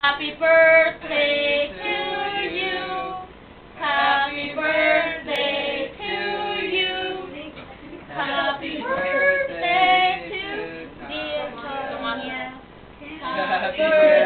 Happy birthday to you. Happy birthday to you. Happy birthday to dear Tonya. Happy birthday.